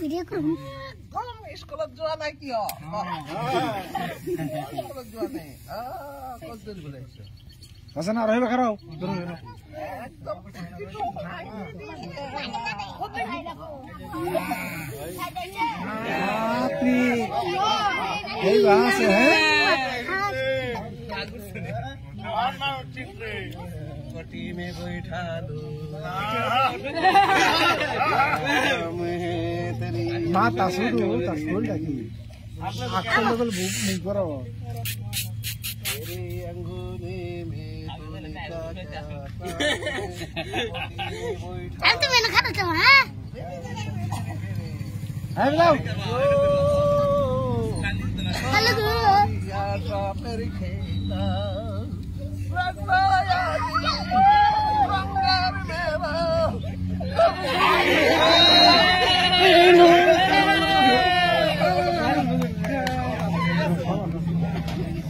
Video করুন কম স্কুলত যোৱা নাই কিয় স্কুলত যোৱা নাই আহ, ক'ত যোৱা বোলে আহিছ? আছে না রহিবা খারাপ একদম কিন্তু ভাই আপনি এই আছে হ্যাঁ कटी में बैठा दो মা তাসুদু তাসুল ডাকি আকল লগল মুখ করো तेरे अंगूठे में तुलका আমি তো মেনু খাতে চাও হ্যাঁ হ্যাঁ দাও হ্যালো গো मेरी खेता